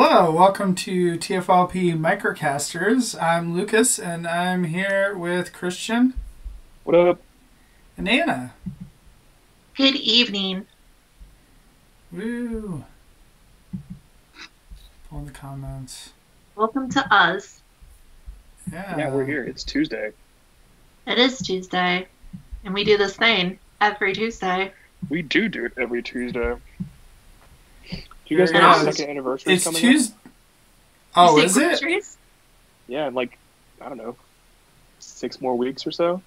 Hello, welcome to TFYLP Microcasters. I'm Lucas and I'm here with Christian What up? and Anna. Good evening. Woo! Pulling the comments. Welcome to us. Yeah. Yeah, we're here. It's Tuesday. It is Tuesday, and we do this thing every Tuesday. We do do it every Tuesday. Do you guys There know it our second anniversary is It's coming up? Oh, is say it? groceries? Yeah, in like, I don't know, six more weeks or so.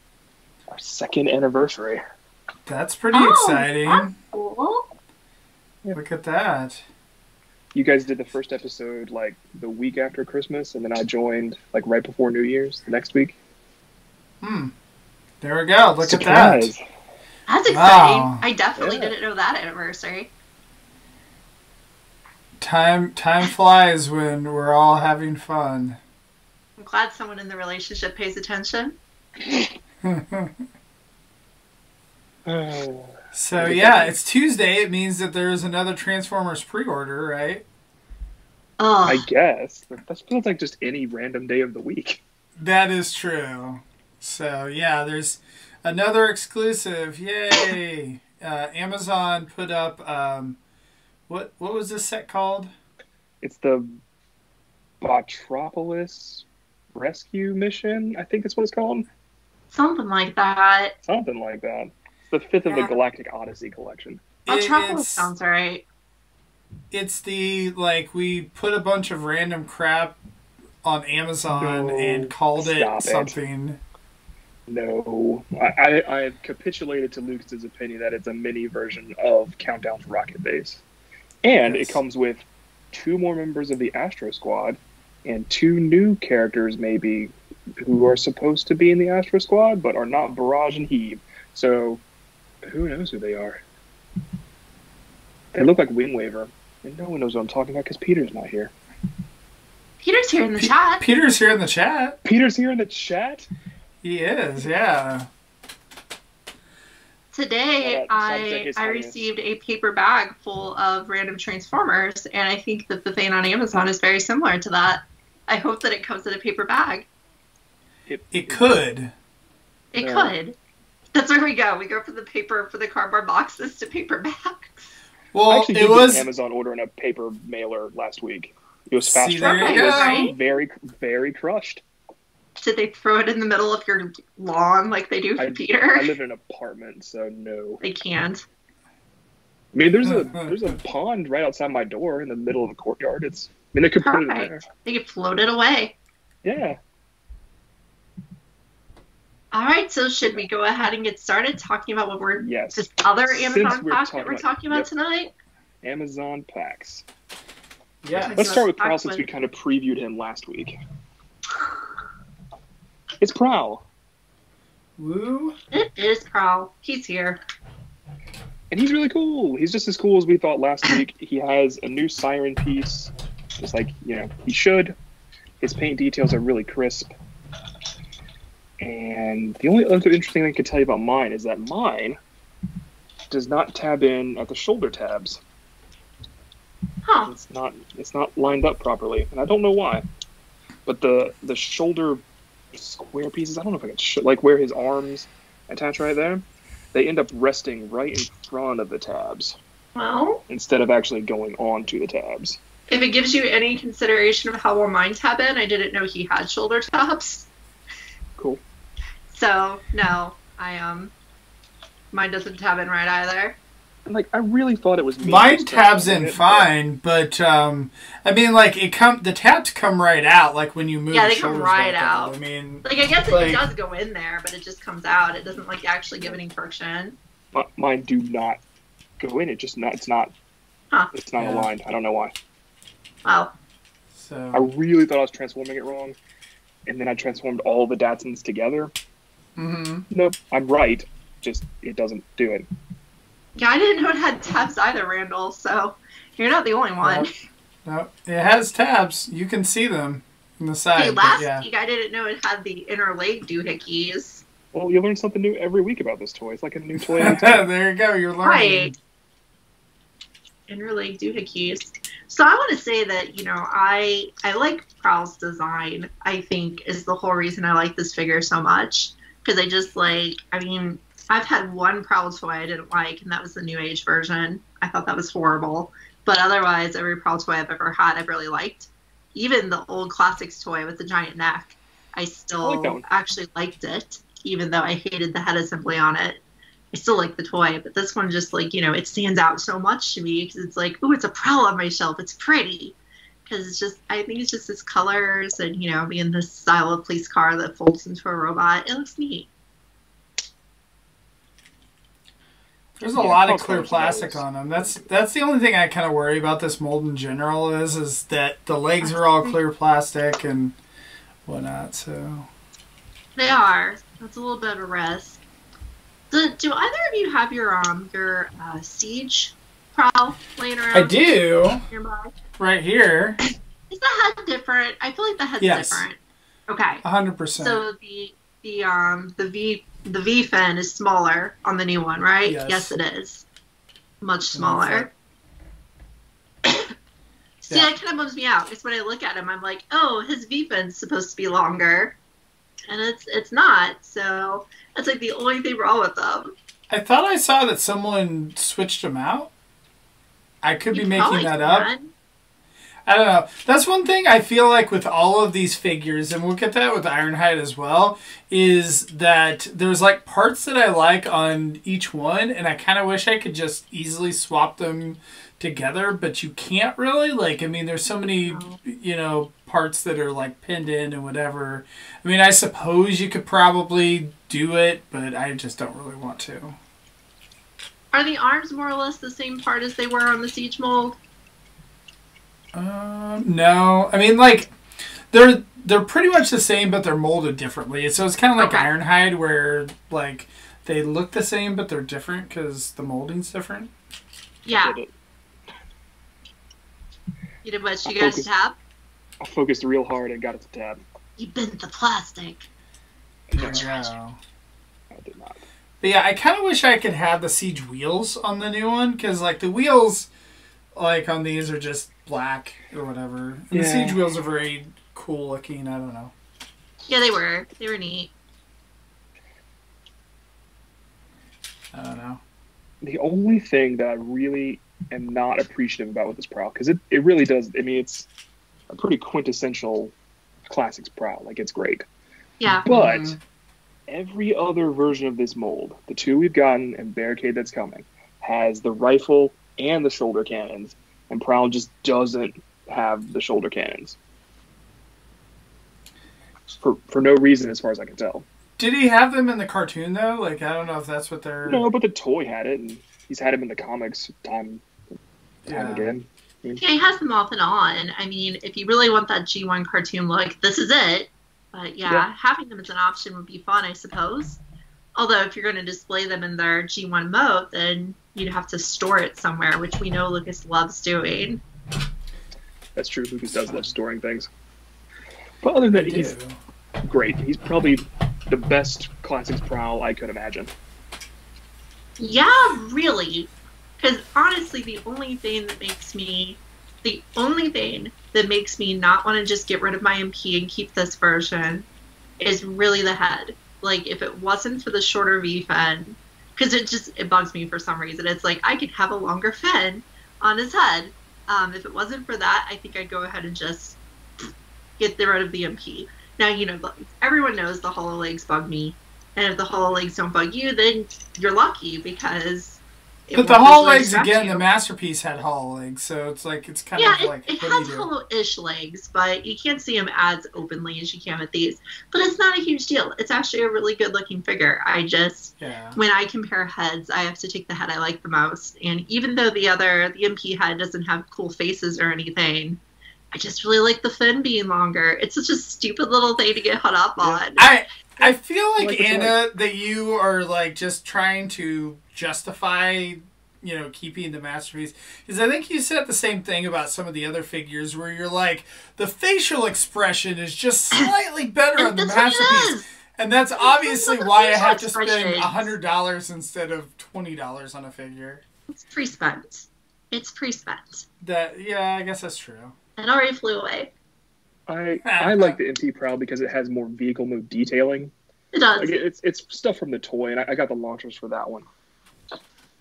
Our second anniversary. That's pretty Oh, exciting. that's cool. Look at that. You guys did the first episode like the week after Christmas, and then I joined like right before New Year's the next week. Hmm. There we go. Look Surprise. at that. That's exciting. Wow. I definitely Yeah. didn't know that anniversary. That. Time time flies when we're all having fun. I'm glad someone in the relationship pays attention. Oh, so yeah, it's Tuesday. It means that there's another Transformers pre-order, right? Oh, I guess that that feels like just any random day of the week. That is true. So yeah, there's another exclusive. Yay! Uh, Amazon put up um, what what was this set called? It's the Botropolis Rescue Mission. I think that's what it's called. something like that. Something like that. It's the fifth of the Galactic Odyssey collection. It- Metropolis it's, sounds alright. it's the like we put a bunch of random crap on Amazon No, and called it stop it. something. No, I, I, I have capitulated to Lucas's opinion that it's a mini version of Countdown's Rocket Base, and Yes. it comes with two more members of the Astro Squad and two new characters, maybe, who are supposed to be in the Astro Squad but are not Barrage and Heave. So, who knows who they are? They look like Wing Waver, and no one knows what I'm talking about because Peter's not here. Peter's here in the Pe- chat. Peter's here in the chat. Peter's here in the chat. He is, yeah. Today, Yeah, that sounds like I I received a paper bag full of random Transformers, and I think that the thing on Amazon is very similar to that. I hope that it comes in a paper bag. It could. It Yeah. could. That's where we go. We go from the paper for the cardboard boxes to paper bags. well I Well, actually it did was. get Amazon ordering a paper mailer last week. It was See, fast there track. you It was. Very, very crushed. Did they throw it in the middle of your lawn like they do for I, Peter? I live in an apartment, so no. They can't. I mean, there's a there's a pond right outside my door in the middle of the courtyard. It's. I mean, they could put it in there. They could float it away. Yeah. All right, so should we go ahead and get started talking about what we're Yes. this other Since Amazon we're pack that we're talking about yep. tonight? Amazon packs. Yeah. Let's start with Pack Prowl since we kind of previewed him last week. It's Prowl, Woo. It is Prowl. He's here. and he's really cool. He's just as cool as we thought last week. He has a new siren piece, just like you know he should. His paint details are really crisp. And the only other interesting thing I can tell you about mine is that mine does not tab in at the shoulder tabs. Huh. It's not it's not lined up properly, and I don't know why. But the the shoulder square pieces, I don't know if I can sh- like where his arms attach right there. They end up resting right in front of the tabs Well, instead of actually going onto the tabs. if it gives you any consideration of how well mine tab in, I didn't know he had shoulder tabs. Cool. So no, I um, mine doesn't tab in right either. And like I really thought it was me Mine tabs in it, fine, but um, I mean, like it come the tabs come right out, like when you move. Yeah, they come right back out. I mean, Like I guess it does go in there, but it just comes out. It doesn't like actually give any friction. Mi- Mine do not go in. It just not. It's not. Huh. It's not Yeah. aligned. I don't know why. Wow. So I really thought I was transforming it wrong, and then I transformed all the Datsuns together. Mm-hmm. Nope, I'm right. Just it doesn't do it. Yeah, I didn't know it had tabs either, Randall. So you're not the only one. no, it has tabs. You can see them in the side. Hey, last yeah. week I didn't know it had the interlaid doohickeys. Well, you learn something new every week about this toy. It's like a new toy. every time. there you go. You're learning. Right. interleg doohickeys. So I want to say that you know I I like Prowl's design. I think is the whole reason I like this figure so much because I just like I mean I've had one Prowl toy I didn't like and that was the New Age version. I thought that was horrible. But otherwise, every Prowl toy I've ever had I've really liked. Even the old classics toy with the giant neck, I still I like actually liked it, even though I hated the head assembly on it. I still like the toy, but this one just like you know it stands out so much to me because it's like, oh, it's a prowl on my shelf. It's pretty because it's just I think it's just its colors and you know being this style of police car that folds into a robot. It looks neat. There's a Yeah, lot of clear plastic are on them. That's that's the only thing I kind of worry about this mold in general is is that the legs are all clear plastic and whatnot. So They are. That's a little bit of a risk. Do, do either of you have your um your uh, siege prowl laying around I do right here, Is the head different? I feel like the head's Yes. different. Okay. hundred percent. So the the um the V the V fin is smaller on the new one, right? Yes. it is. Much smaller. See, Yeah. that kind of bums me out. Because when I look at him, I'm like, oh, his V fin's supposed to be longer, and it's it's not. So that's like the only thing wrong with them. I thought I saw that someone switched them out. I could be making that up. can. I don't know. That's one thing I feel like with all of these figures, and we'll get that with Ironhide as well, is that there's like parts that I like on each one, and I kind of wish I could just easily swap them together, but you can't really. Like, I mean, there's so many, you know, parts that are like pinned in and whatever. I mean, I suppose you could probably do it, but I just don't really want to. Are the arms more or less the same part as they were on the siege mold? Um, no, I mean like they're they're pretty much the same, but they're molded differently. So it's kind of like Okay. Ironhide, where like they look the same, but they're different because the molding's different. Yeah. Did. You did what? You I guys focused- tab? I focused real hard and got it to tab. You bent the plastic. That's Yeah. I did not. But yeah, I kind of wish I could have the siege wheels on the new one because like the wheels, like on these are just black or whatever. And the siege wheels are very cool looking. I don't know. Yeah, they were. They were neat. I don't know. The only thing that I really am not appreciative about with this prowl, because it, it really does, I mean, it's a pretty quintessential classics prowl. Like, it's great. Yeah. But Mhm. every other version of this mold, the two we've gotten and Barricade that's coming, has the rifle and the shoulder cannons, and Prowl just doesn't have the shoulder cannons. For, for no reason, as far as I can tell. Did he have them in the cartoon though? Like I don't know if that's what they're. No, but the toy had it, and he's had him in the comics time, time Yeah. again. Yeah, he has them off and on. I mean, if you really want that G1 cartoon look, this is it. But yeah, Yeah. having them as an option would be fun, I suppose. Although, if you're going to display them in their G1 mode, then you'd have to store it somewhere, which we know Lucas loves doing. That's true. Lucas does love storing things. But other than that, he's great. He's probably the best classics prowl I could imagine. Yeah, really. Because honestly, the only thing that makes me, the only thing that makes me not want to just get rid of my MP and keep this version is really the head. Like, if it wasn't for the shorter V fin, because it just, it bugs me for some reason. It's like, I could have a longer fin on his head. Um, if it wasn't for that, I think I'd go ahead and just get rid of the MP. Now, you know, everyone knows the hollow legs bug me. And if the hollow legs don't bug you, then you're lucky because. It But the won't hollow legs distract again, you. the masterpiece had hollow legs, so it's like it's kind yeah, of like it, it has do you do? hollow-ish legs, but you can't see them as openly as you can with these. But it's not a huge deal. It's actually a really good-looking figure. I just, Yeah. when I compare heads, I have to take the head I like the most. And even though the other, the MP head doesn't have cool faces or anything, I just really like the fin being longer. It's such a stupid little thing to get hung up on. I I feel like Like Anna that you are like just trying to justify you know keeping the masterpiece because I think you said the same thing about some of the other figures where you're like the facial expression is just slightly better on the That's masterpiece and that's obviously why I have to spend a hundred dollars instead of twenty dollars on a figure. It's pre-spent. It's pre-spent That yeah, I guess that's true. and already flew away. I I like the MP Prowl because it has more vehicle mode detailing. It does. Like it- it's it's stuff from the toy, and I, I got the launchers for that one.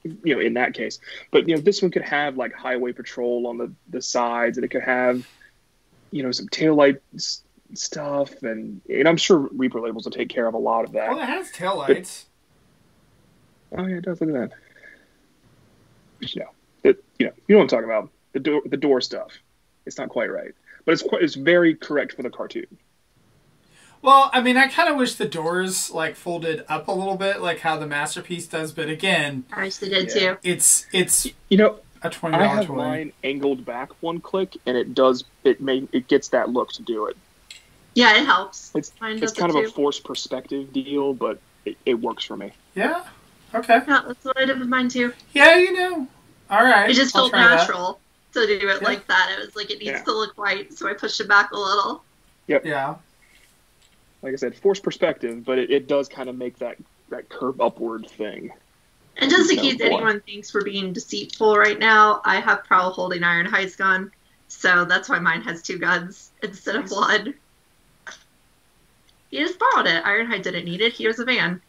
You know, in that case, but you know, this one could have like highway patrol on the the sides, and it could have, you know, some taillight s- stuff, and and I'm sure Reprolabels will take care of a lot of that. Well, it has taillights. Oh yeah, it does. Look at that. But, you know, it, you know, you know what I'm talking about. The door, the door stuff. It's not quite right, but it's quite, it's very correct for the cartoon. Well, I mean, I kind of wish the doors like folded up a little bit, like how the masterpiece does. But again, I actually did Yeah. too. it's it's You know, a twenty I have toy. mine angled back one click, and it does it may it gets that look to do it. Yeah, it helps. It's Mine it's kind it of a forced perspective deal, but it, it works for me. Yeah. Okay. Yeah, that's what I did with mine too. Yeah, you know. All right. It just I'll felt try that. natural to do it Yeah. like that. It was like it needs Yeah. to look right, so I pushed it back a little. Yep. Yeah. Like I said, forced perspective, but it, it does kind of make that that curve upward thing. And just in case boy. anyone thinks we're being deceitful right now, I have Prowl holding Ironhide's gun, so that's why mine has two guns instead of one. He just borrowed it. Ironhide didn't need it. He was a van.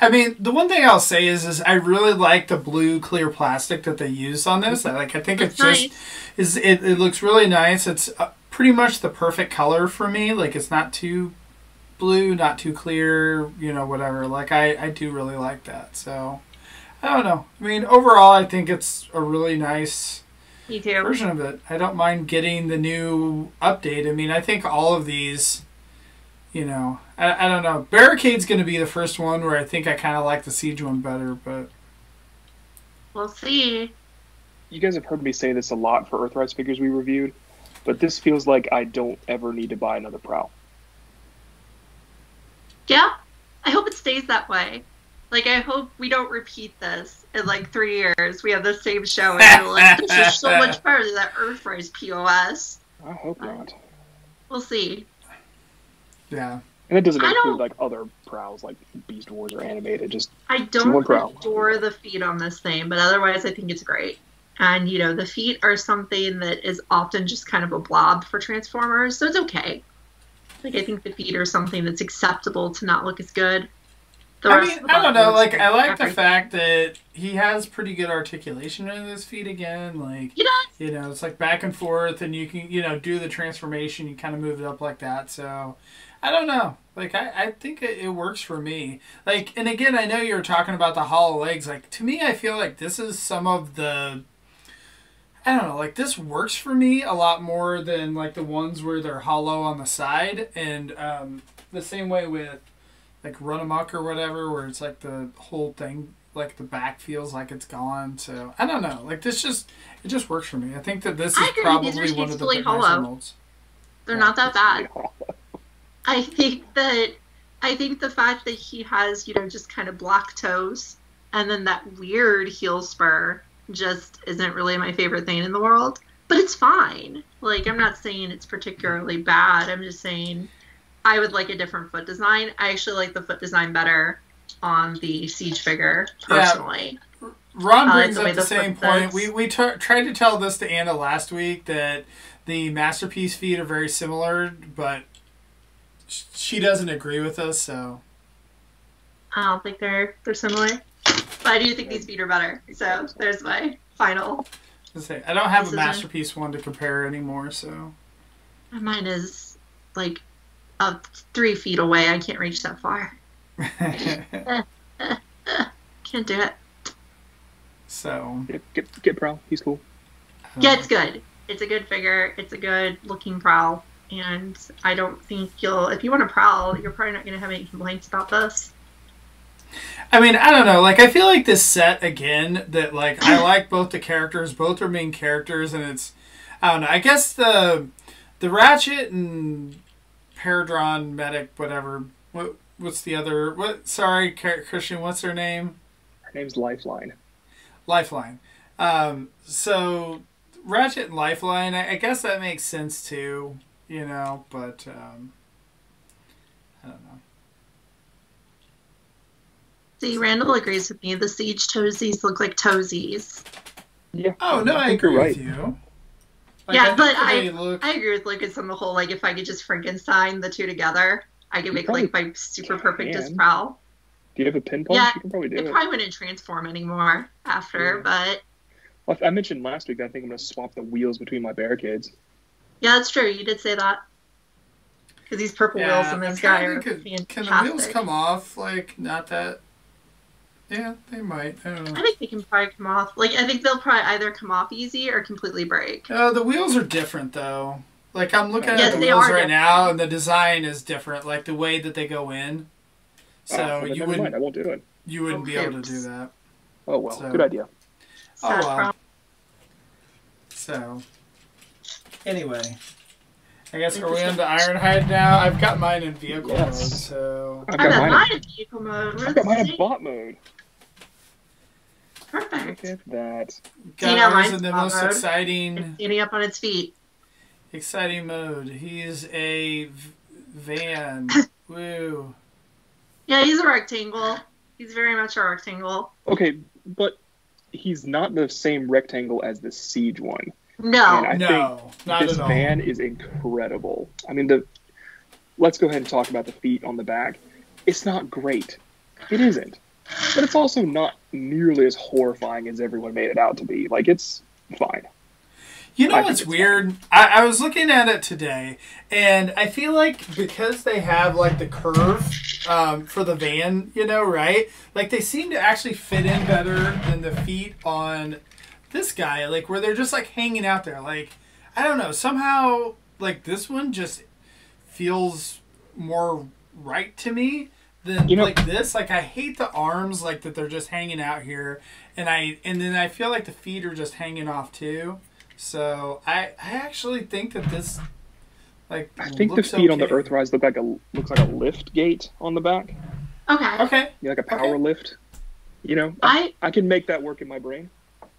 I mean, the one thing I'll say is, is I really like the blue clear plastic that they used on this. I like. I think it's That's just is it, it looks really nice. It's uh, pretty much the perfect color for me. Like it's not too blue, not too clear, you know, whatever. Like I I do really like that. So I don't know. I mean, overall, I think it's a really nice too. version of it. I don't mind getting the new update. I mean, I think all of these, you know, I, I don't know. Barricade's going to be the first one where I think I kind of like the Siege one better, but We'll see. You guys have heard me say this a lot for Earthrise figures we reviewed, but this feels like I don't ever need to buy another Prowl. Yeah, I hope it stays that way. Like, I hope we don't repeat this in like three years. We have the same show and you're like, this is so much better than that Earthrise POS. I hope not. We'll see. yeah. And it doesn't include don't- like other Prowls like Beast Wars or animated. Just I don't Prowl. adore the feet on this thing, but otherwise, I think it's great. And you know, the feet are something that is often just kind of a blob for Transformers, so it's okay. Like I think the feet are something that's acceptable to not look as good. The I mean, I don't know. Like, I like the fact that he has pretty good articulation in his feet again. Like, He does. you know, it's like back and forth, and you can, you know, do the transformation. You kind of move it up like that. So, I don't know. Like, I, I think it, it works for me. Like, and again, I know you were talking about the hollow legs. Like, to me, I feel like this is some of the. I don't know, like this works for me a lot more than like the ones where they're hollow on the side, and um, the same way with like Run Amok or whatever, where it's like the whole thing, like the back feels like it's gone. So I don't know, like this just it just works for me. I think that this is I agree, probably these are one of the tastefully hollow. molds. They're not that bad. I think that I think the fact that he has, you know, just kind of black toes and then that weird heel spur just isn't really my favorite thing in the world. But it's fine. Like I'm not saying it's particularly bad. I'm just saying I would like a different foot design. I actually like the foot design better on the siege figure personally. Yeah. Ron I like the up the the same point. We we t- tried to tell this to Anna last week that the masterpiece feet are very similar, but sh- she doesn't agree with us. So I don't think they're they're similar. But I do think these feet are better. So there's my final. say I don't have This a masterpiece one to compare anymore. So Mine is like uh, three feet away. I can't reach that far. Can't do it. so Get, get get Prowl. He's cool. um, Yeah, it's good. It's a good figure. It's a good looking prowl. And I don't think you'll, if you want to prowl, you're probably not going to have any complaints about this. I mean, I don't know. Like, I feel like this set again that like I like both the characters, both are main characters, and it's I don't know. I guess the the Ratchet and Paradron medic, whatever. What what's the other? What? Sorry, Christian. What's her name? Her name's Lifeline. Lifeline. Um, so Ratchet and Lifeline. I, I guess that makes sense too. You know, but um, I don't know. See, Randall agrees with me. The siege toesies look like toesies. Yeah. Oh no, I, think agree you're with you. Like, Yeah, think but I- look. I agree with Lucas on the whole. Like, if I could just Frankenstein the two together, I could You make like my super perfect can. disprowl. Do you have a pin punch? Yeah, you can probably do It it. probably wouldn't transform anymore after, but Well, I mentioned last week that I think I'm going to swap the wheels between my barricades. yeah, that's true. You did say that. Because these purple wheels yeah, in I'm this guy trying are to fantastic. can the wheels come off? Like not that. Yeah, they might. I don't know. I think they can probably come off. Like, I think they'll probably either come off easy or completely break. Uh, the wheels are different though. Like I'm looking Yes, at the wheels right different. now, and the design is different. Like the way that they go in. So Ah, you wouldn't mind. I won't do it. you wouldn't be able to do that. Oh well, So- good idea. Oh, Sad well. problem. So anyway, I guess we're we into Ironhide now? I've got mine in vehicle Yes. mode, so I've I got got mine. mine in vehicle mode. I've got mine in bot mode. Look Perfect. at that. got know, ours in the most mode. exciting Standing up on its feet. exciting mode. He's a v- van. Woo. Yeah, he's a rectangle. He's very much a rectangle. Okay, but he's not the same rectangle as the siege one. No. And I no, not this at all. van is incredible. I mean, the let's go ahead and talk about the feet on the back. It's not great. It isn't, but it's also not nearly as horrifying as everyone made it out to be. Like it's fine. You know I what's weird? I, I was looking at it today, and I feel like because they have like the curve um, for the van, you know, right? Like they seem to actually fit in better than the feet on this guy, like where they're just like hanging out there. Like I don't know, somehow like this one just feels more right to me than You know- like this. Like I hate the arms like that they're just hanging out here, and I and then I feel like the feet are just hanging off too. So I I actually think that this like I think the looks feet on the okay. Earthrise look like a looks like a lift gate on the back, Okay. Okay, yeah, like a power Okay. lift. You know, I, I I can make that work in my brain.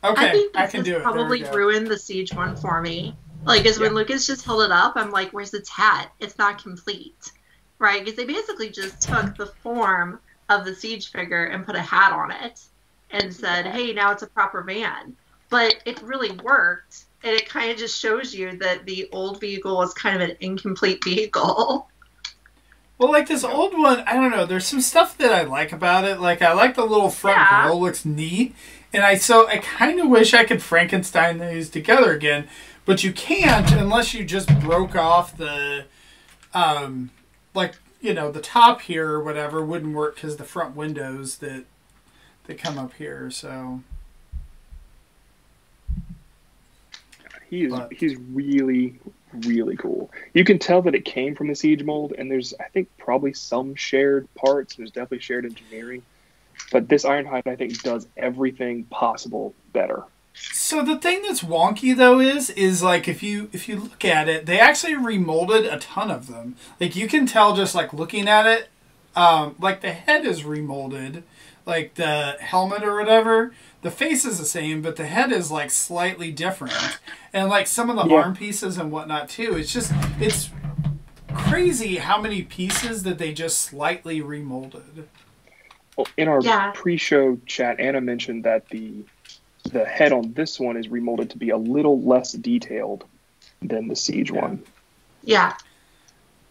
okay, I think I can do it. probably there we ruined the siege one for me. Like, is when Lucas just held it up, I'm like, "Where's its hat? It's not complete." Right? Because they basically just took the form of the siege figure and put a hat on it, and said, "Hey, now it's a proper van." But it really worked, and it kind of just shows you that the old vehicle was kind of an incomplete vehicle. Well, like this old one, I don't know. There's some stuff that I like about it. Like I like the little front Yeah. grill; looks neat. And I so I kind of wish I could Frankenstein these together again, but you can't unless you just broke off the, um, like you know the top here or whatever wouldn't work because the front windows that that come up here. So He is But- he's really really cool. You can tell that it came from the siege mold, and there's I think probably some shared parts. There's definitely shared engineering, but this Ironhide I think does everything possible better. So the thing that's wonky though is is like if you if you look at it, they actually remolded a ton of them. Like you can tell just like looking at it, um, like the head is remolded, like the helmet or whatever. The face is the same, but the head is like slightly different, and like some of the Yeah. arm pieces and whatnot too. It's just it's crazy how many pieces that they just slightly remolded. Well, in our Yeah. pre-show chat, Anna mentioned that the the head on this one is remolded to be a little less detailed than the siege Yeah. one. Yeah.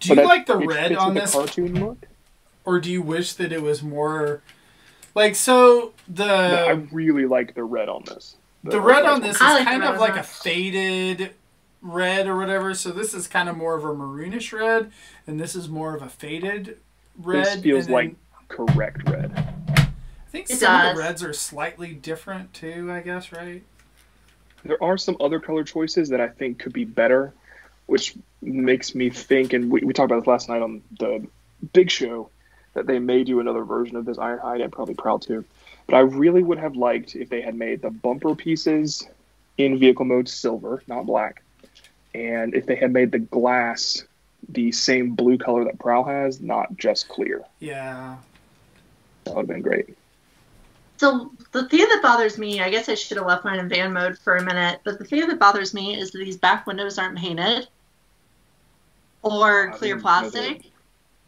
Do you that- like the red on with this cartoon look? or do you wish that it was more like so the No, I really like the red on this. the red on one. this is like kind of like a faded red or whatever so this is kind of more of a maroonish red and this is more of a faded red This feels then like correct red. I think It some of the reds are slightly different too i guess right There are some other color choices that I think could be better, which makes me think, and we, we talked about this last night on the big show, that they may do another version of this Ironhide and probably Prowl too. But I really would have liked if they had made the bumper pieces in vehicle mode silver, not black, and if they had made the glass the same blue color that Prowl has, not just clear. yeah That would have been great. So the thing that bothers me, I guess I should have left mine in van mode for a minute, but the thing that bothers me is that these back windows aren't painted or I clear didn't know plastic.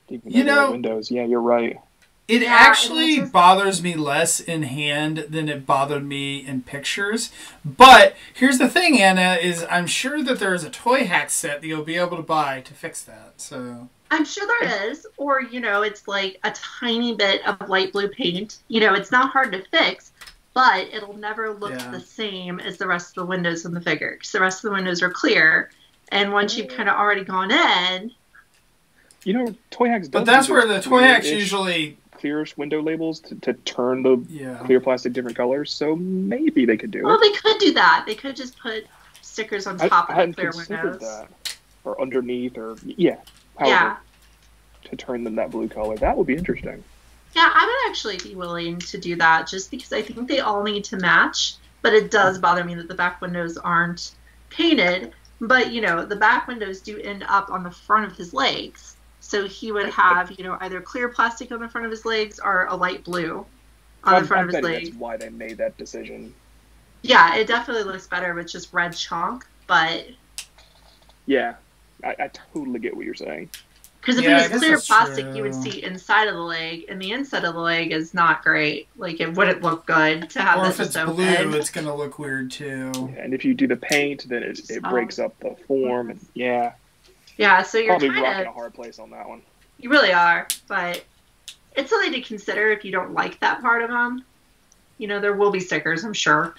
You though there are know- windows. Yeah, you're right. It Yeah, actually it's just- bothers me less in hand than it bothered me in pictures. But here's the thing, Anna, is I'm sure that there is a toy hack set that you'll be able to buy to fix that. So I'm sure there is, or you know, it's like a tiny bit of light blue paint. You know, it's not hard to fix, but it'll never look Yeah. the same as the rest of the windows in the figure because the rest of the windows are clear. And once you've kind of oh. already gone in, You know, Toy Hacks. But that's where the toy hacks usually clearish window labels to, to turn the yeah. clear plastic different colors. So maybe they could do it. well, it. they could do that. They could just put stickers on top I of the clear windows. that, or underneath, or yeah, however, Yeah. to turn them that blue color. That would be interesting. Yeah, I would actually be willing to do that just because I think they all need to match. But it does bother me that the back windows aren't painted. But, you know, the back windows do end up on the front of his legs. So he would have, you know, either clear plastic on the front of his legs or a light blue on I'm- the front I'm of his legs. That's why they made that decision. Yeah, it definitely looks better with just red chalk. But Yeah, I, I totally get what you're saying. because if Yeah, it was clear that's plastic, you would see inside of the leg, and the inside of the leg is not great. Like, it wouldn't look good to have Or that if it's open. blue, it's gonna look weird too. And if you do the paint, then it, it Oh. breaks up the form. And yeah, Yeah, so you're probably kind rocking a of hard place on that one. you really are, but it's something to consider if you don't like that part of them. You know, there will be stickers, I'm sure.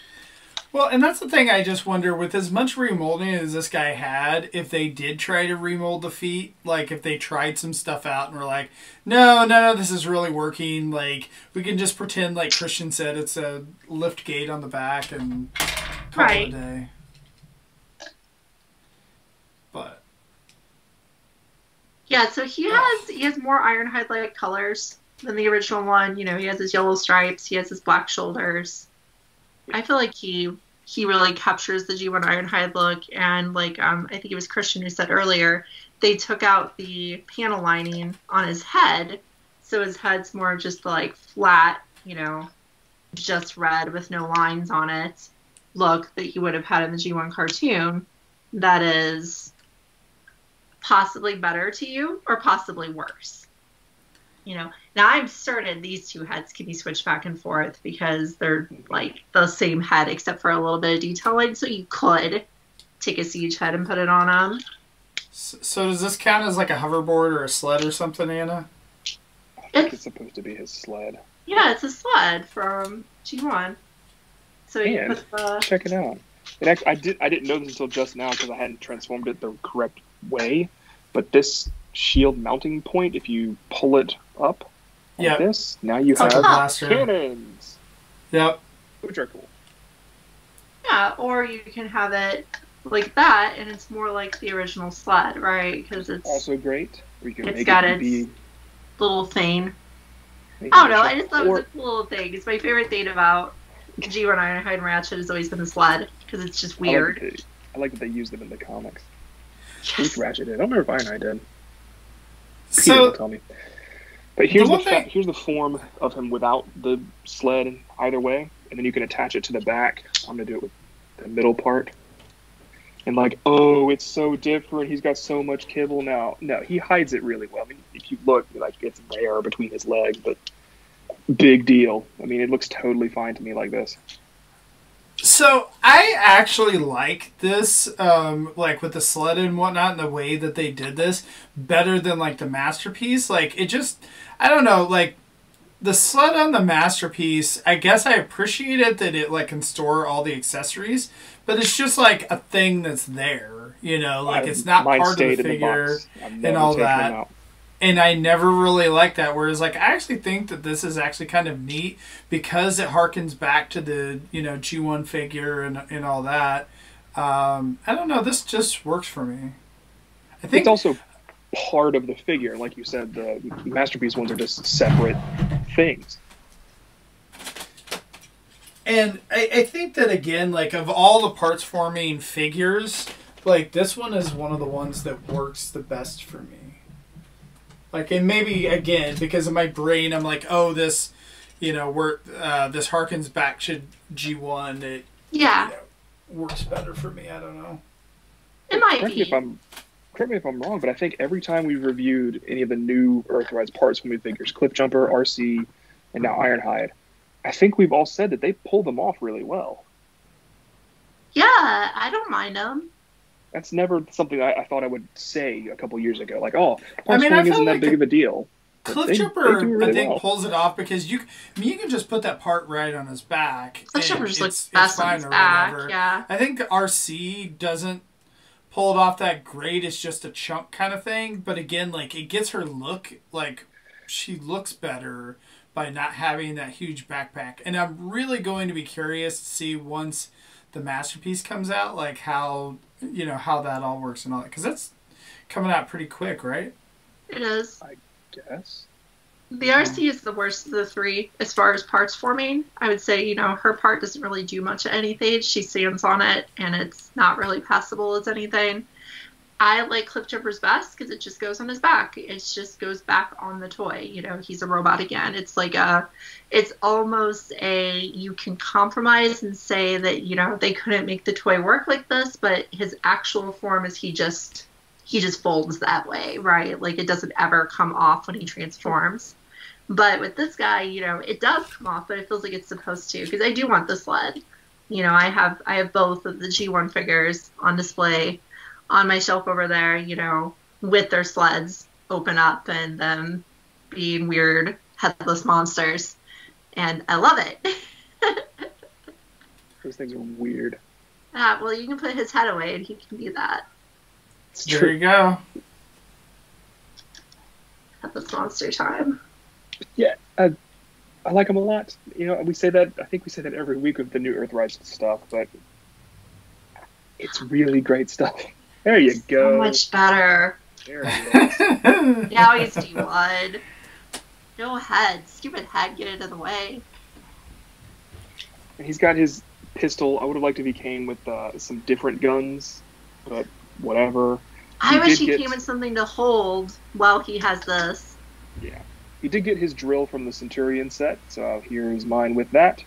Well, and that's the thing I just wonder with as much remolding as this guy had, if they did try to remold the feet, like if they tried some stuff out and were like, no, no, this is really working. Like we can just pretend, like Christian said, it's a lift gate on the back and call Right. it a day. But Yeah, so he has he has more Ironhide like colors than the original one. You know, he has his yellow stripes, he has his black shoulders. I feel like he he really captures the G1 Ironhide look and like um I think it was Christian who said earlier, they took out the panel lining on his head, so his head's more just like flat, you know, just red with no lines on it look that he would have had in the G1 cartoon. That is possibly better to you or possibly worse. You know, now I'm certain these two heads can be switched back and forth because they're like the same head except for a little bit of detailing. So you could take a siege head and put it on them. so, so does this count as like a hoverboard or a sled or something, Anna? I think it's supposed to be his sled. Yeah, it's a sled from G1. So you And- put the Check it out. It actually, I did I didn't know this until just now because I hadn't transformed it the correct way. But this shield mounting point, if you pull it up like Yeah. this, now you It's have blaster. cannons, Yep. which are cool. yeah, or you can have it like that, and it's more like the original sled, right? Because it's Also great. We can It's make got it its- be. little thing. make I don't know. a- I just thought it was a cool little thing. It's my favorite thing about G1 Ironhide and Ratchet has always been the sled because it's just I like, weird. they, I like that they use them in the comics. At Yes. least Ratchet did. I don't remember if Ironhide did. Peter will So tell me. But here's the, one fa- here's the form of him without the sled either way, and then you can attach it to the back. I'm gonna do it with the middle part. And like, oh, it's so different. He's got so much kibble now. No, he hides it really well. I mean, if you look, like it's there between his legs, but big deal. I mean, it looks totally fine to me like this. So I actually like this, um, like with the sled and whatnot, and the way that they did this better than like the masterpiece. Like it just, I don't know, like the sled on the masterpiece. I guess I appreciate it that it like can store all the accessories, but it's just like a thing that's there. You know, like it's not mine part of the figure. box. I've all that. And I never really liked that. Whereas, like, I actually think that this is actually kind of neat because it harkens back to the you know G one figure and and all that. Um, I don't know. This just works for me. I think it's also part of the figure. Like you said, the masterpiece ones are just separate things. And I, I think that again, like of all the parts forming figures, like this one is one of the ones that works the best for me. Like, and maybe again because of my brain, I'm like, oh, this, you know, work. Uh, this harkens back to G one. It Yeah, you know, works better for me. I don't know. it might Correct me if. I'm correct me if I'm wrong, but I think every time we've reviewed any of the new Earthrise parts from the figures, Cliffjumper, Arcee, and now Ironhide, I think we've all said that they pull them off really well. Yeah, I don't mind them. That's never something I, I thought I would say a couple years ago. Like, oh, I parts mean, I feel isn't that big the- of a deal. But Cliff they- they really I think, well. pulls it off because you, I mean, you can just put that part right on his back. Cliff and Jumper just looks best on fine his back. whatever. Yeah. I think Arcee doesn't pull it off that great. It's just a chunk kind of thing. But again, like it gets her look like she looks better by not having that huge backpack. And I'm really going to be curious to see once the masterpiece comes out, like how you know how that all works and all that, because that's coming out pretty quick, right? It is. I guess. The Arcee is the worst of the three as far as parts forming. I would say, you know, her part doesn't really do much of anything. She stands on it, and it's not really passable as anything. I like Cliffjumper's best because it just goes on his back. It just goes back on the toy. You know, he's a robot again. It's like a, it's almost a you can compromise and say that you know they couldn't make the toy work like this, but his actual form is he just he just folds that way, right? Like it doesn't ever come off when he transforms. But with this guy, you know, it does come off, but it feels like it's supposed to because I do want the sled. You know, I have I have both of the G1 figures on display on my shelf over there. You know, with their sleds open up and them being weird headless monsters, and I love it. Those things are weird. ah, well, you can put his head away and he can be that It's There true. you go. headless monster time. Yeah, I like them a lot. You know, we say that. I think we say that every week with the new Earthrise stuff, but it's really great stuff. There you So go. much better. There it is. Now he's G1. No head. Stupid head, get out of the way. He's got his pistol. I would have liked if he came with uh, some different guns, but whatever. I He wish he get- came with something to hold while he has this. Yeah. He did get his drill from the Centurion set, so here's mine with that.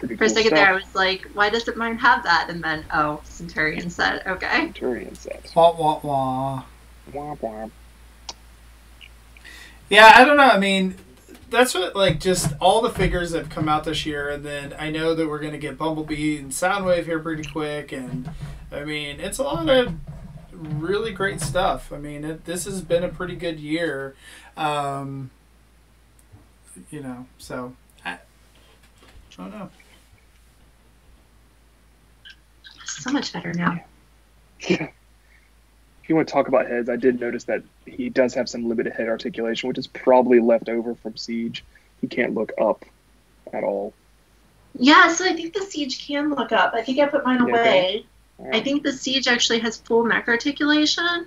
Pretty For a second stuff. there, I was like, why doesn't mine have that? And then, oh, Centurion said, okay. Centurion set. Wah wah wah. Womp womp. Yeah, I don't know. I mean, that's what like just all the figures that have come out this year, and then I know that we're gonna get Bumblebee and Soundwave here pretty quick, and I mean, it's a lot of really great stuff. I mean, it, this has been a pretty good year, um, you know. So I, I don't know. So much better now. Yeah. If you want to talk about heads, I did notice that he does have some limited head articulation, which is probably left over from Siege. He can't look up at all. Yeah, so I think the Siege can look up. I think I put mine Yeah, away. Uh, I think the Siege actually has full neck articulation,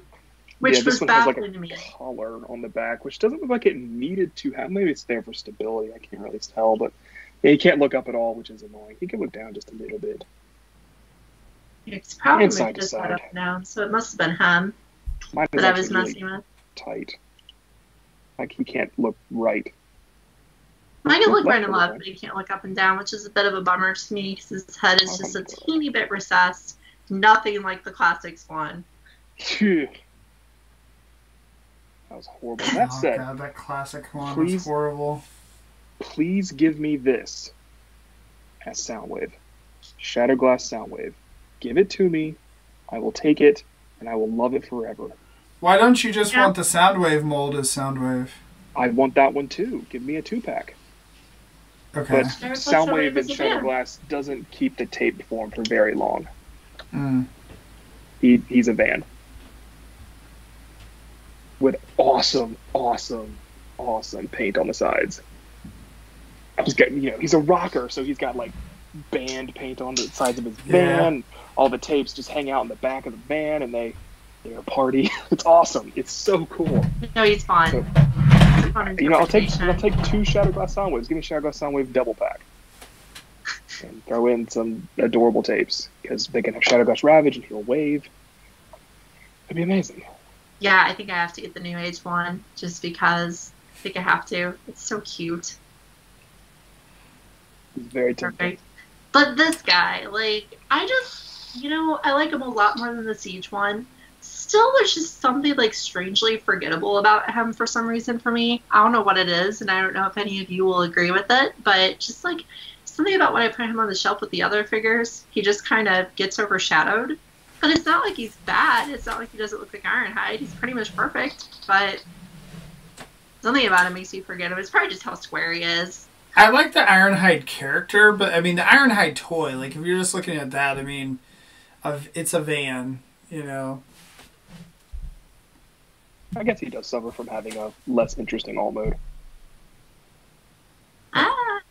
which yeah, this was one has like a to me. collar on the back, which doesn't look like it needed to have. Maybe it's there for stability. I can't really tell, but yeah, he can't look up at all, which is annoying. He can look down just a little bit. It's probably Inside moved to his side. up now, so it must have been him Mine is that I was actually really with. tight. Like he can't look right. Mine can look Left right and or left, right? but he can't look up and down, which is a bit of a bummer to me because his head is oh just a Oh. teeny bit recessed. Nothing like the classics one. Phew. That was horrible. That oh said, god, that classic one please- was horrible. please give me this as Soundwave. Shattered Glass Soundwave. Give it to me. I will take it, and I will love it forever. Why don't you just Yeah. want the Soundwave mold as Soundwave? I want that one too. Give me a two pack. Okay. But Soundwave Soundwave and as a Shadow fan. Glass doesn't keep the tape form for very long. Mm. He he's a van. With awesome, awesome, awesome paint on the sides. He's got you know, he's a rocker, so he's got like band paint on the sides of his Yeah. van. All the tapes just hang out in the back of the van and they they're a party. It's awesome. It's so cool. No, he's fun. So- Fun You know, I'll take. I'll take two Shattered Glass Soundwaves. Give me Shattered Glass Soundwave double pack. And throw in some adorable tapes because they can have Shattered Glass Ravage and he'll wave. It'd be amazing. Yeah, I think I have to get the New Age one just because I think I have to. It's so cute. He's very tempting. Perfect. But this guy, like, I just you know, I like him a lot more than the Siege one. Still, there's just something like strangely forgettable about him for some reason for me. I don't know what it is, and I don't know if any of you will agree with it, but just like something about when I put him on the shelf with the other figures, he just kind of gets overshadowed. But it's not like he's bad. It's not like he doesn't look like Ironhide. He's pretty much perfect, but something about him makes you forget him. It's probably just how square he is. I like the Ironhide character, but I mean the Ironhide toy. Like if you're just looking at that, I mean, of it's a van, you know. I guess he does suffer from having a less interesting alt mode. Ah,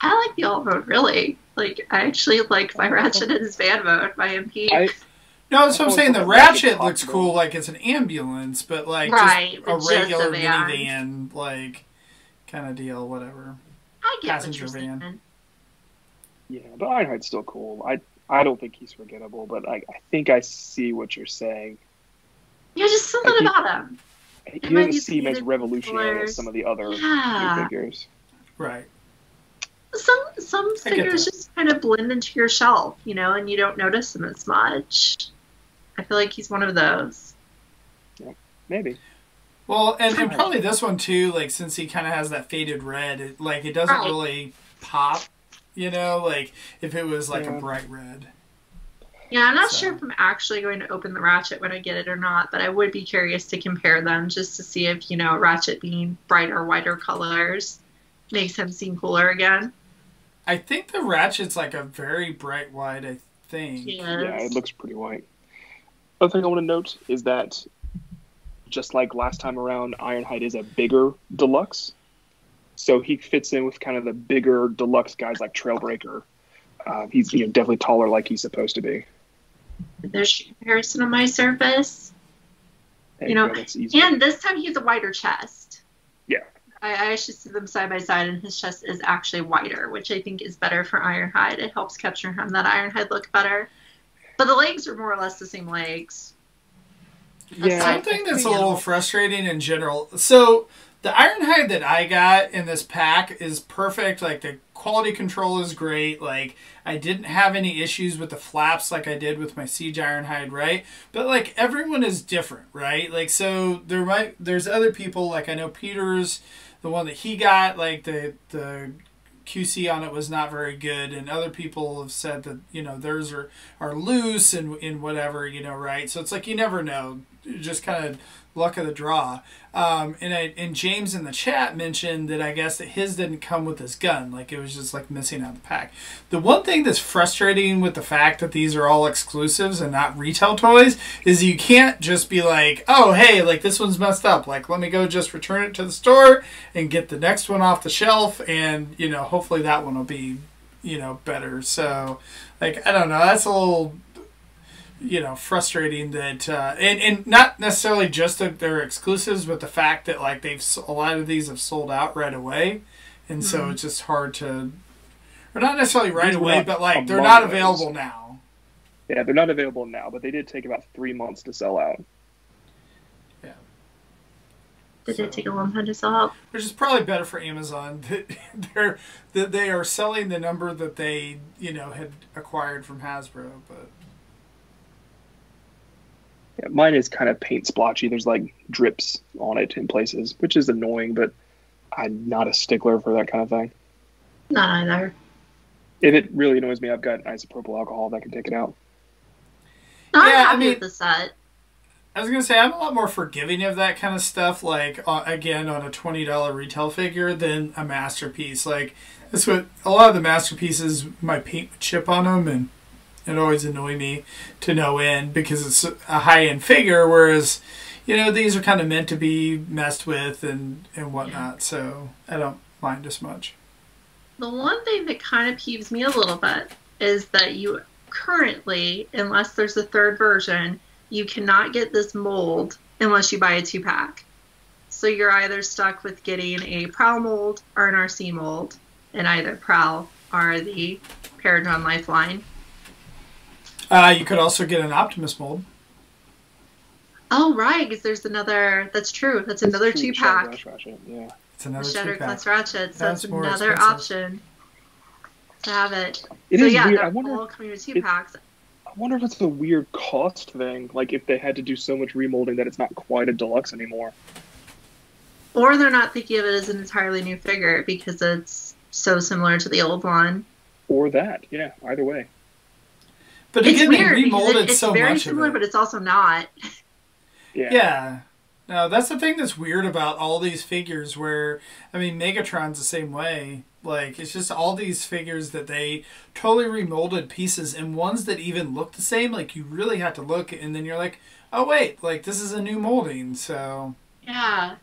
I like the alt mode really. Like I actually like my Ratchet in his van mode, my MP. I, No, that's what I'm saying. The Ratchet Ratchet looks cool, like it's an ambulance, but like Right, just but a just a regular van. minivan, like kind of deal, whatever. I get what passenger you're van. saying. Yeah, but Ironhide's still cool. I I don't think he's forgettable, but I, I think I see what you're saying. Yeah, just something I think- about him. He might doesn't seem as revolutionary colors. as some of the other Yeah. figures. Right. Some some figures just kind of blend into your shelf, you know, and you don't notice them as much. I feel like he's one of those. Yeah, Maybe. Well, and, and probably this one too. Like since he kind of has that faded red, it, like it doesn't Right. really pop. You know, like if it was like Yeah. a bright red. Yeah, I'm not So- sure if I'm actually going to open the Ratchet when I get it or not, but I would be curious to compare them just to see if, you know, Ratchet being brighter, whiter colors makes him seem cooler again. I think the Ratchet's like a very bright white. I think. Yes. Yeah, it looks pretty white. Other thing I want to note is that just like last time around, Ironhide is a bigger deluxe. So he fits in with kind of the bigger deluxe guys like Trailbreaker. Uh, he's you know, definitely taller like he's supposed to be. There's comparison on my surface. There You know, go. And this time he has a wider chest. Yeah. I, I actually see them side by side, and his chest is actually wider, which I think is better for Ironhide. It helps capture him that Ironhide look better. But the legs are more or less the same legs. yeah, Something that's a little frustrating in general. So the Ironhide that I got in this pack is perfect. Like the quality control is great. Like I didn't have any issues with the flaps like I did with my Siege Ironhide, right? But like everyone is different, right? Like so there might there's other people like I know Peter's the one that he got like the the QC on it was not very good, and other people have said that you know theirs are are loose and in whatever you know, right? So it's like you never know, just kind of luck of the draw. Um, and I and James in the chat mentioned that I guess that his didn't come with his gun, like it was just like missing out the pack. The one thing that's frustrating with the fact that these are all exclusives and not retail toys is you can't just be like, oh hey, like this one's messed up, like let me go just return it to the store and get the next one off the shelf, and you know hopefully that one will be you know better. So like I don't know, that's a little you know frustrating that uh, and and not necessarily just that they're exclusives, but the fact that like they've a lot of these have sold out right away, and so it's just hard to. Or not necessarily right away, but like they're among not those. available now. Yeah, they're not available now, but they did take about three months to sell out. Yeah. Did So- it take a long time to sell out? which is probably better for Amazon that they're that they are selling the number that they you know had acquired from Hasbro, but Yeah, mine is kind of paint splotchy. There's like drips on it in places, which is annoying, but I'm not a stickler for that kind of thing. Not either. If it really annoys me, I've got isopropyl alcohol that can take it out. I'm Yeah, I mean- with the set. I was gonna say I'm a lot more forgiving of that kind of stuff. Like uh, again, on a twenty dollar retail figure than a masterpiece. Like that's what a lot of the masterpieces my paint would chip on them, and it always annoy me to no end because it's a high end figure. Whereas you know these are kind of meant to be messed with and and whatnot. So I don't mind as much. The one thing that kind of peeves me a little bit is that you currently, unless there's a third version, you cannot get this mold unless you buy a two pack. So you're either stuck with getting a Prowl mold or an Arcee mold, and either Prowl or the Paradron Lifeline. Uh, you could also get an Optimus mold. Oh, right, because there's another. That's true. That's another two pack. Ratchet, Yeah. It's another Shadow two pack. Class Ratchet. So That's that's another expensive. option. to have it. It so is yeah, weird. they're I wonder. all coming with two it- packs. I wonder if it's a weird cost thing. Like if they had to do so much remolding that it's not quite a deluxe anymore. Or they're not thinking of it as an entirely new figure because it's so similar to the old one. Or that. Yeah. Either way. But It's again, they weird because remolded it, it's so very much similar, of it. but it's also not. Yeah. Yeah. No, that's the thing that's weird about all these figures where I mean Megatron's the same way. Like it's just all these figures that they totally remolded pieces and ones that even look the same, like you really have to look and then you're like, Oh wait, like this is a new molding, so Yeah.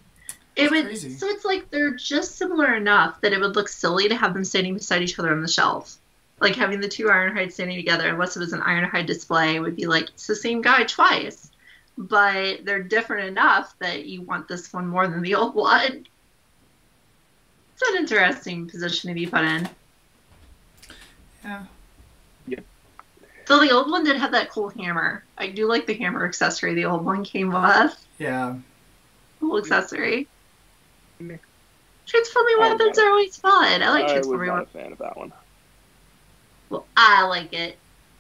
It That's would, crazy. so it's like they're just similar enough that it would look silly to have them standing beside each other on the shelf. Like having the two Ironhide standing together, unless it was an Ironhide display, would be like it's the same guy twice. But they're different enough that you want this one more than the old one. It's an interesting position to be put in. yeah. Yeah. So the old one did have that cool hammer. I do like the hammer accessory the old one came with. Yeah. Cool accessory. Meh. Transforming oh, weapons don't are always fun. I like I was transforming not weapons. a fan of that one. Well, I like it.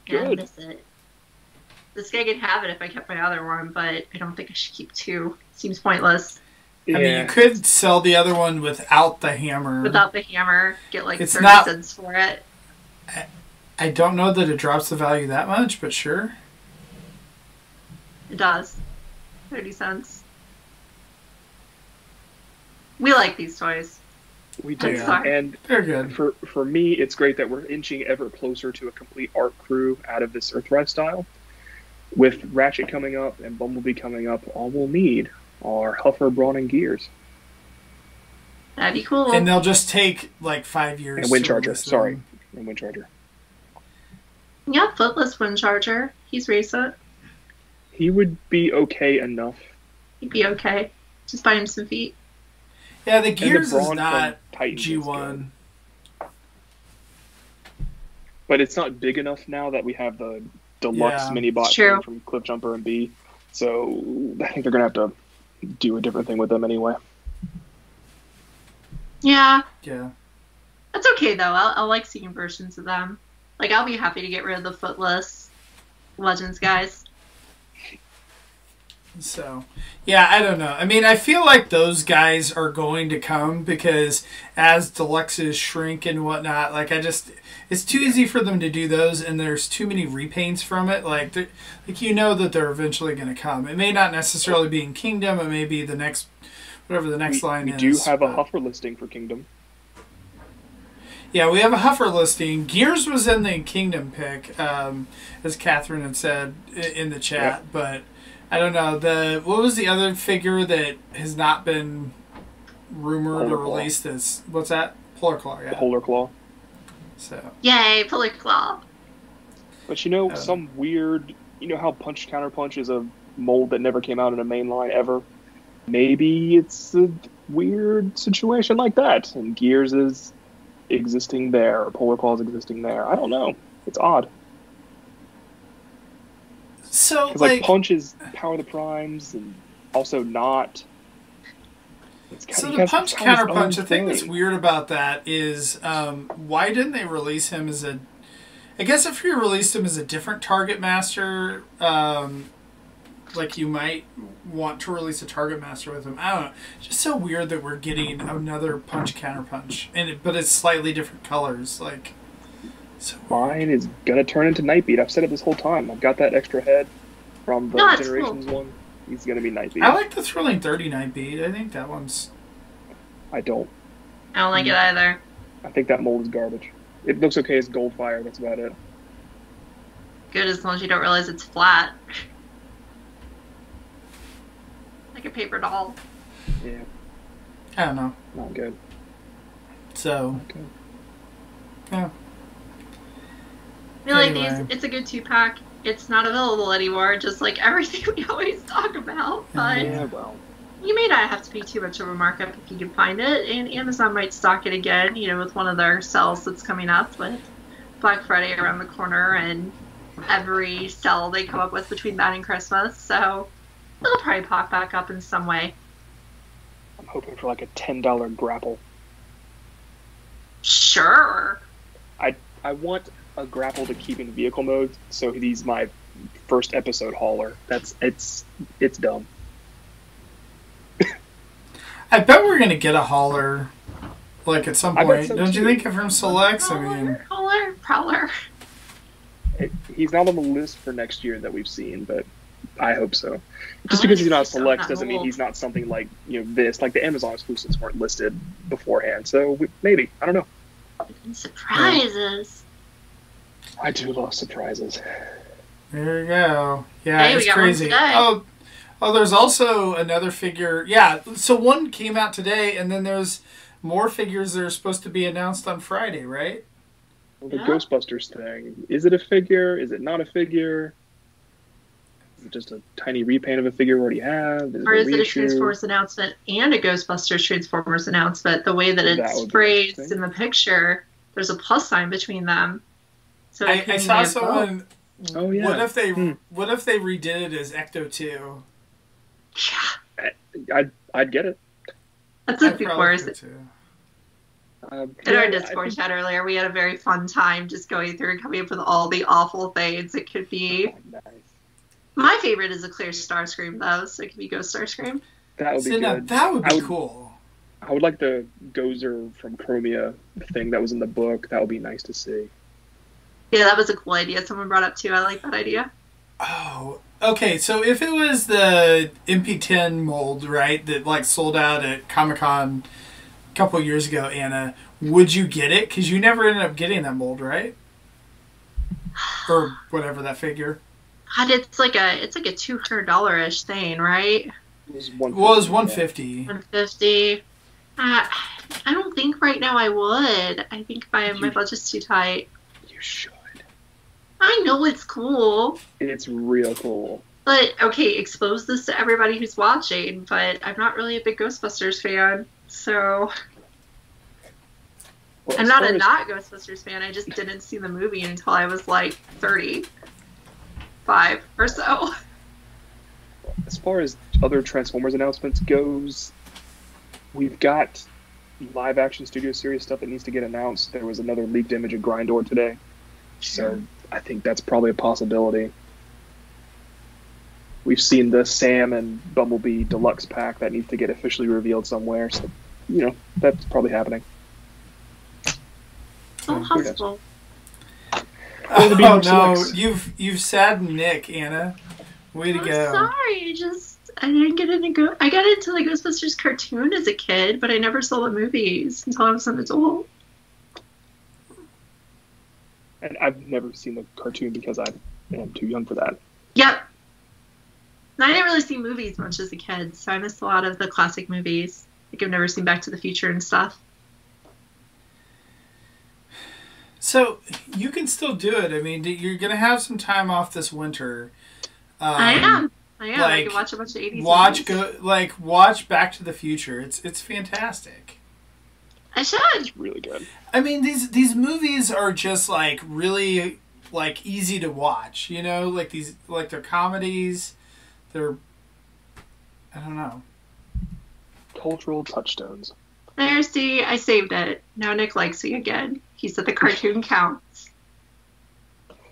And I Good. miss it. This guy could have it if I kept my other one, but I don't think I should keep two. Seems pointless. I mean you could sell the other one without the hammer. Without the hammer, get like It's 30 not- cents for it. I don't know that it drops the value that much, but sure. It does. 30 cents. We like these toys. We do. I'm. And They're good. for for me, it's great that we're inching ever closer to a complete Ark crew out of this Earthrise style. With Ratchet coming up and Bumblebee coming up, all we'll need are Huffer, Brawn, and Gears. That'd be cool. And they'll just take like five years. And Wind to Charger, sorry. And Windcharger. yeah, footless Windcharger. He's recent. He would be okay enough. He'd be okay. Just buy him some feet. Yeah, the And the Gears is not G one. But it's not big enough now that we have the deluxe Yeah. mini bot from Cliffjumper and B. So I think they're gonna have to do a different thing with them anyway. Yeah, Yeah. that's okay though. I'll, I'll like seeing versions of them. Like I'll be happy to get rid of the footless Legends guys. So, yeah, I don't know. I mean, I feel like those guys are going to come because as deluxes shrink and whatnot, like I just, it's too easy for them to do those, and there's too many repaints from it. Like, like you know that they're eventually going to come. It may not necessarily be in Kingdom. It may be the next, whatever the next we, line we is. We do have a Huffer listing for Kingdom. Yeah, we have a Huffer listing. Gears was in the Kingdom pick, um, as Catherine had said in the chat, but I don't know the what was the other figure that has not been rumored Polar or Claw. released? As what's that? Polar Claw, yeah. Polar Claw. So Yay, Polar Claw. But you know, Uh, some weird, you know how Punch Counter Punch is a mold that never came out in a main line ever? Maybe it's a weird situation like that, and Gears is existing there, or Polar Claw is existing there. I don't know. It's odd. So like, like Punch is Power of the Primes, and also not. So the punch its counter punch. The thing thing. that's weird about that is um, why didn't they release him as a? I guess if you released him as a different target master, um, like you might want to release a target master with him. I don't know. It's just so weird that we're getting another punch counter punch, and it, but it's slightly different colors. Like so. Mine is gonna turn into Nightbeat. I've said it this whole time. I've got that extra head from the No, it's Generations one. He's gonna be Nightbeat. I like the thrilling thirty nine Nightbeat. I think that one's I don't. I don't like it either. I think that mold is garbage. It looks okay as Goldfire. That's about it. Good as long as you don't realize it's flat. like a paper doll. Yeah, I don't know. not good. So Okay. yeah, I feel like these, it's a good two pack. It's not available anymore, just like everything we always talk about. But Yeah, well, you may not have to pay too much of a markup if you can find it, and Amazon might stock it again, you know, with one of their sales that's coming up with Black Friday around the corner and every sale they come up with between that and Christmas. So it'll probably pop back up in some way. I'm hoping for like a ten dollar grapple. Sure. I I want a grapple to keep in vehicle mode, so he's my first episode hauler. That's it's it's dumb. I bet we're gonna get a hauler, like at some point. so, Don't you too. think from selects? I mean, Prowler, Prowler. It, he's not on the list for next year that we've seen, but I hope so. Just because he's not see some select doesn't mean he's not something like you know this. Like the Amazon exclusives weren't listed beforehand, so we, maybe I don't know. Surprises. I do love surprises. there you go. Yeah, Hey, we it's got one crazy. Oh, oh, there's also another figure. Yeah, so one came out today, and then there's more figures that are supposed to be announced on Friday, right? Well, the Yeah. Ghostbusters thing. Is it a figure? Is it not a figure? Is it just a tiny repaint of a figure we already have? Is Or it is a it a? Transformers announcement and a Ghostbusters Transformers announcement? The way that That it's would phrased in the picture, there's a plus sign between them. So I, I saw both. someone. Oh, yeah. What if they Hmm. What if they redid it as Ecto Two? Yeah, I'd, I'd get it. that's I'd a few probably words. do too. Um, In yeah, our Discord think- chat earlier, we had a very fun time just going through and coming up with all the awful things it could be. Oh, nice. My favorite is a clear Starscream, though, so it could be Ghost Starscream. That would be See, now, good. that would be I would- cool. I would like the Gozer from Chromia thing that was in the book. That would be nice to see. Yeah, that was a cool idea. Someone brought up too. I like that idea. Oh, okay. So if it was the MP10 mold, right, that like sold out at Comic Con a couple years ago, Anna, would you get it? Because you never ended up getting that mold, right? Or whatever that figure God, it's like a it's like a two hundred dollar ish thing, right? It was one. was 150. One fifty. Uh, I don't think right now I would. I think my my You- budget's too tight. You should. I know it's cool, It's real cool. but okay, expose this to everybody who's watching. But I'm not really a big Ghostbusters fan, so Well, I'm not a as- not Ghostbusters fan. I just didn't see the movie until I was like thirty five or so. as far as other Transformers announcements goes, we've got live action studio series stuff that needs to get announced. There was another leaked image of Grindor today, so I think that's probably a possibility. We've seen the Sam and Bumblebee deluxe pack that needs to get officially revealed somewhere, so you know that's probably happening. Oh, so who knows? possible. Oh, the no, you've you've saddened Nick, Anna. Way to I'm go. sorry. I just I didn't get into go. I got into the Ghostbusters cartoon as a kid, but I never saw the movies until I was an adult. And I've never seen the cartoon because I am too young for that. Yep. And I didn't really see movies much as a kid, so I missed a lot of the classic movies. Like I've never seen Back to the Future and stuff. So you can still do it. I mean, you're gonna have some time off this winter. Um, I am. I am. I can watch a bunch of 80s Watch movies. go like watch Back to the Future. It's it's fantastic. I should. It's really good. I mean these these movies are just like really like easy to watch. You know, like these like they're comedies. They're I don't know. Cultural touchstones. There, see, I saved it. Now Nick likes me again. He said the cartoon counts.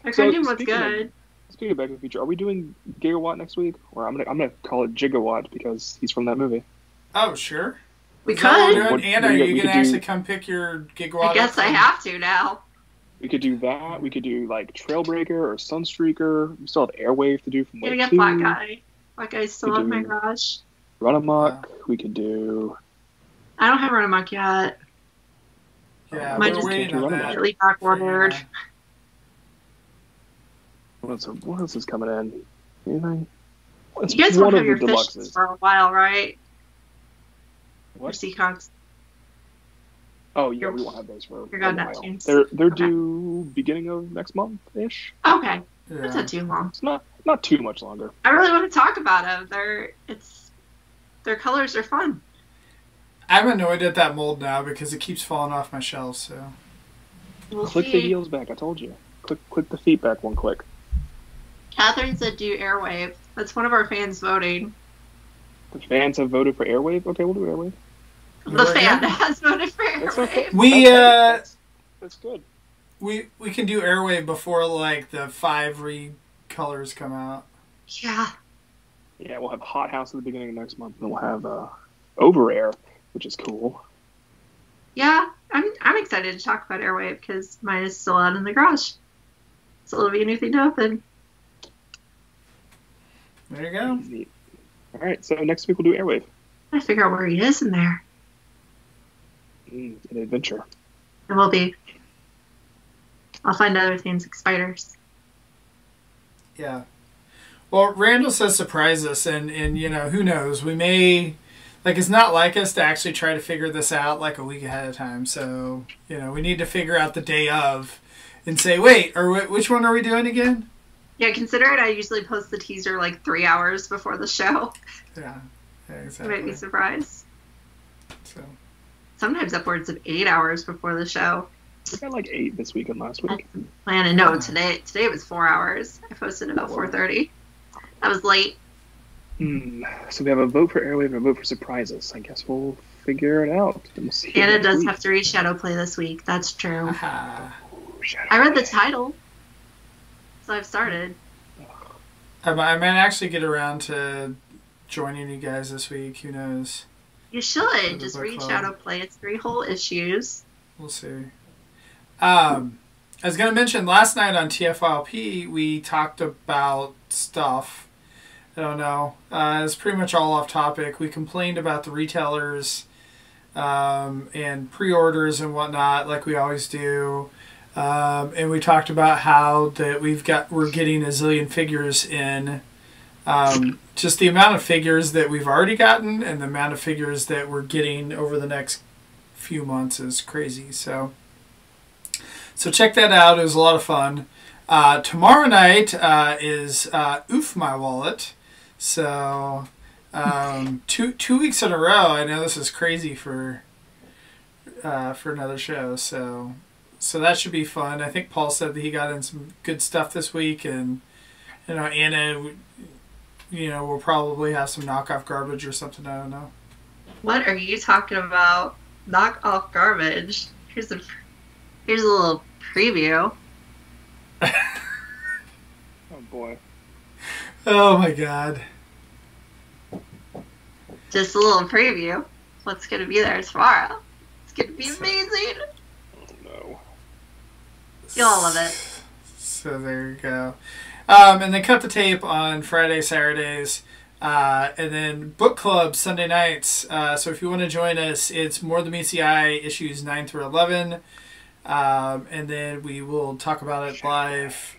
The So, cartoon was speaking of- good. Speaking of Back to the Future, are we doing Gigawatt next week? Or I'm gonna I'm gonna call it Gigawatt because he's from that movie. Oh sure. We Is that we're could. doing? What- Anna, are you gonna could do- actually come pick your gigawatt? I guess I have to now. We could do that. We could do like Trailbreaker or Sunstreaker. We still have Airwave to do from Gonna Wave get Two. Black Guy. Black Guy's still We in my do. garage. Run Amok. Uh, we could do. I don't have Run Amok yet. Yeah, Might we're just waiting do on Run that. Amok. Slightly back ordered. What else, what else is coming in? Anything? What's You guys one won't of have your fishes deluxes? for a while, right? Your What? Seacons. Oh yeah, Your- we won't have those for your a God while. Neptunes. They're they're Okay. due beginning of next month ish. Okay, that's not too long. It's not not too much longer. I really want to talk about them. They're it's their colors are fun. I'm annoyed at that mold now because it keeps falling off my shelves. So We'll click the heels back. I told you. Click click the feet back one click. Catherine said do Airwave. That's one of our fans voting. The fans have voted for Airwave. Okay, we'll do Airwave. The We're fan in. has voted for That's okay. We, uh, that's, that's good. we we can do airwave before like the five recolors come out. Yeah. Yeah, we'll have Hot House at the beginning of next month, and we'll have uh, Over Air, which is cool. Yeah. I'm I'm excited to talk about Airwave because mine is still out in the garage. So it'll be a new thing to open. There you go. All right, so next week we'll do Airwave, I figure out where he is in there. An adventure. It will be. I'll find other things like spiders. Yeah. Well, Randall says surprise us, and and you know who knows we may. Like it's not like us to actually try to figure this out like a week ahead of time. So you know we need to figure out the day of, and say wait, or wh- which one are we doing again? Yeah, consider it. I usually post the teaser like three hours before the show. Yeah, yeah You might be surprised. So Sometimes upwards of eight hours before the show. We got like eight this week and last week. Planning. no today. Today was four hours. I posted about four thirty. That was late. Hmm. So we have a vote for Airwave and a vote for surprises. I guess we'll figure it out. and We'll see Anna does week. have to read Shadowplay this week. That's true. aha. Ooh, Shadow I read the title, so I've started. I might, I might actually get around to joining you guys this week. Who knows? You should just read club. Shadowplay. It's three whole issues. We'll see. Um, I was going to mention last night on TFLP we talked about stuff. I don't know. Uh, it's pretty much all off topic. We complained about the retailers um, and pre-orders and whatnot, like we always do. Um, and we talked about how that we've got we're getting a zillion figures in. Um, just the amount of figures that we've already gotten and the amount of figures that we're getting over the next few months is crazy. So, so check that out. It was a lot of fun. Uh, tomorrow night uh, is uh, Oof My Wallet. So, um, two two weeks in a row. I know this is crazy for uh, for another show. So, so that should be fun. I think Paul said that he got in some good stuff this week, and you know Anna, you know, we'll probably have some knockoff garbage or something. I don't know. What are you talking about? Knock off garbage. Here's a here's a little preview. Oh boy. Oh my god. Just a little preview. What's gonna be there tomorrow? It's gonna be amazing. Oh no. You'll all love it. So there you go. Um, and then cut the tape on Friday, Saturdays. Uh, and then book club Sunday nights. Uh, so if you want to join us, it's More Than Meets the Eye issues 9 through 11. Um, and then we will talk about it live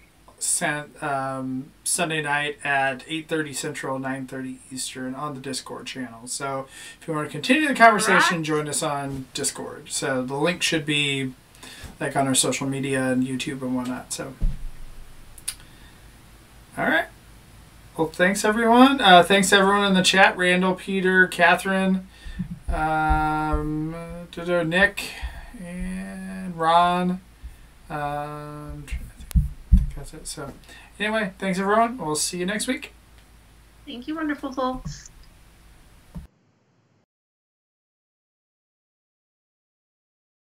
um, Sunday night at 8.30 Central, 9.30 Eastern on the Discord channel. So if you want to continue the conversation, join us on Discord. So the link should be like on our social media and YouTube and whatnot. So, all right. Well, thanks everyone. Uh, thanks everyone in the chat: Randall, Peter, Catherine, um, Nick, and Ron. Um, I think that's it. So, anyway, thanks everyone. We'll see you next week. Thank you, wonderful folks.